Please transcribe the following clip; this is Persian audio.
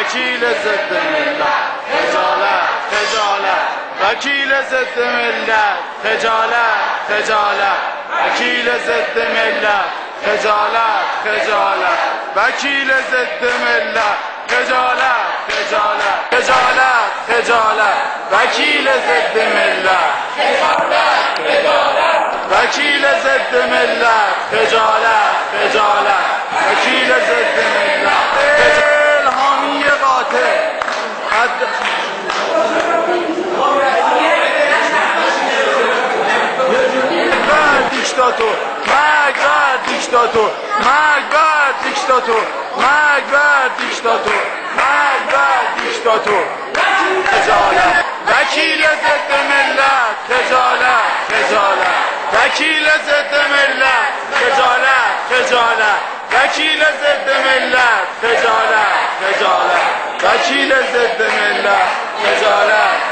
وکیل ضد ملت. خجالت خجالت. وکیل ضد ملت. خجالت خجالت. وکیل ضد ملت. خجالت خجالت. وکیل ضد ملت. خجالت خجالت. خجالت خجالت. وکیل ضد ملت. وکیل ضد ملت. خجالت خجالت وکیل ضد ملت الهامی قاطع قد بر دیکتاتور مرگ بر دیکتاتور مرگ بر دیکتاتور مرگ بر دیکتاتور مرگ بر دیکتاتور خجالت وکیل ضد ملت. خجالت خجالت. وکیل ضد ملت. خجالت خجالت. وکیل ضد ملت. خجالت خجالت. وکیل ضد ملت. خجالت.